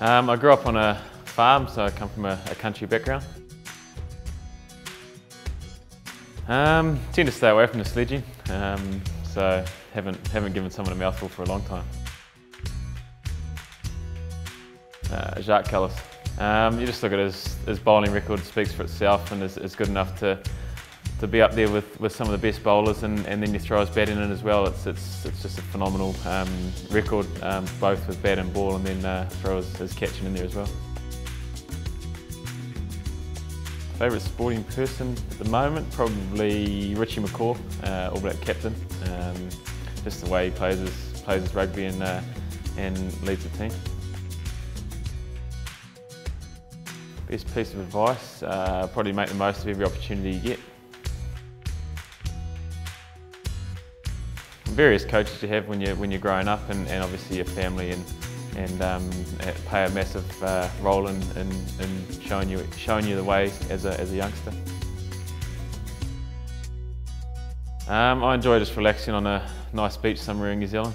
Um, I grew up on a farm, so I come from a, a country background. Um, tend to stay away from the sledging, um, so haven't haven't given someone a mouthful for a long time. Uh, Jacques Kallis. Um, you just look at his, his bowling record speaks for itself and is, is good enough to to be up there with, with some of the best bowlers and, and then you throw his bat in it as well. It's, it's, it's just a phenomenal um, record, um, both with bat and ball and then uh, throw his, his catching in there as well. Favourite sporting person at the moment, probably Richie McCaw, uh, All Black captain. Um, just the way he plays his, plays his rugby and, uh, and leads the team. Best piece of advice, uh, probably make the most of every opportunity you get. Various coaches you have when you're, when you're growing up and, and obviously your family and, and um, play a massive uh, role in, in, in, showing, you, showing you the way as a, as a youngster. Um, I enjoy just relaxing on a nice beach somewhere in New Zealand.